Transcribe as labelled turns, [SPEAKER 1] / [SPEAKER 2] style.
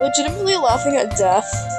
[SPEAKER 1] Legitimately laughing at death.